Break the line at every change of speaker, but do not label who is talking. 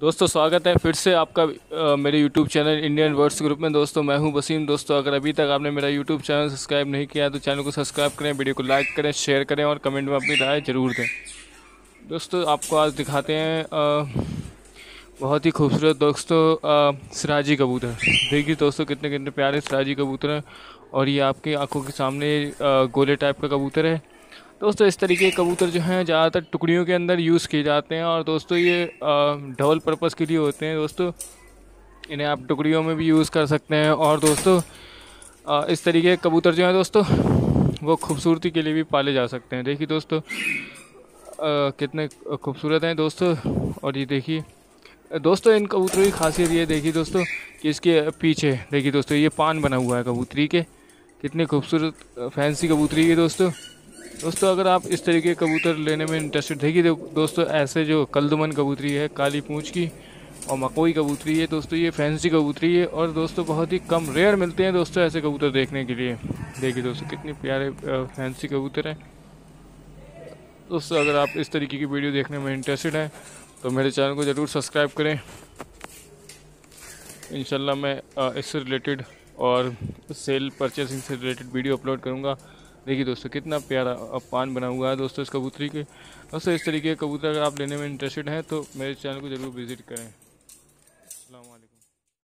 दोस्तों स्वागत है फिर से आपका आ, मेरे YouTube channel Indian words group में। दोस्तों मैं हूँ वसीम। दोस्तों अगर अभी तक आपने मेरा YouTube चैनल सब्सक्राइब नहीं किया तो चैनल को सब्सक्राइब करें वीडियो को लाइक करें शेयर करें और कमेंट में अपनी राय ज़रूर दें। दोस्तों आपको आज दिखाते हैं आ, बहुत ही खूबसूरत दोस्तों सिराजी कबूतर। देखिए दोस्तों कितने कितने प्यारे सराजी कबूतर हैं और ये आपकी आँखों के सामने गोले टाइप का कबूतर है। दोस्तों, इस तरीके के कबूतर जो हैं, ज़्यादातर टुकड़ियों के अंदर यूज़ किए जाते हैं और दोस्तों, ये डबल पर्पज़ के लिए होते हैं। दोस्तों, इन्हें आप टुकड़ियों में भी यूज़ कर सकते हैं और दोस्तों इस तरीके के कबूतर जो हैं दोस्तों, वो खूबसूरती के लिए भी पाले जा सकते हैं। देखिए दोस्तों कितने खूबसूरत हैं दोस्तों। और ये देखिए, दोस्तों, इन कबूतरों की खासियत ये देखिए दोस्तों कि इसके पीछे, देखिए दोस्तों, ये पान बना हुआ है कबूतरी के। कितने खूबसूरत फैंसी कबूतरी है दोस्तों। दोस्तों, अगर आप इस तरीके के कबूतर लेने में इंटरेस्टेड देखिए दोस्तों, ऐसे जो कलदमन कबूतरी है, काली पूँछ की और मकोई कबूतरी है, दोस्तों, ये फैंसी कबूतरी है और दोस्तों, बहुत ही कम रेयर मिलते हैं दोस्तों ऐसे कबूतर देखने के लिए। देखिए दोस्तों, कितने प्यारे फैंसी कबूतर हैं। दोस्तों, अगर आप इस तरीके की वीडियो देखने में इंटरेस्टेड हैं तो मेरे चैनल को ज़रूर सब्सक्राइब करें। इंशाल्लाह मैं इससे रिलेटेड और सेल परचेसिंग से रिलेटेड वीडियो अपलोड करूँगा। देखिए दोस्तों, कितना प्यारा पान बना हुआ है दोस्तों इस कबूतरी के। दोस्तों, इस तरीके के कबूतर अगर आप लेने में इंटरेस्टेड हैं तो मेरे चैनल को ज़रूर विज़िट करें। अल्लाम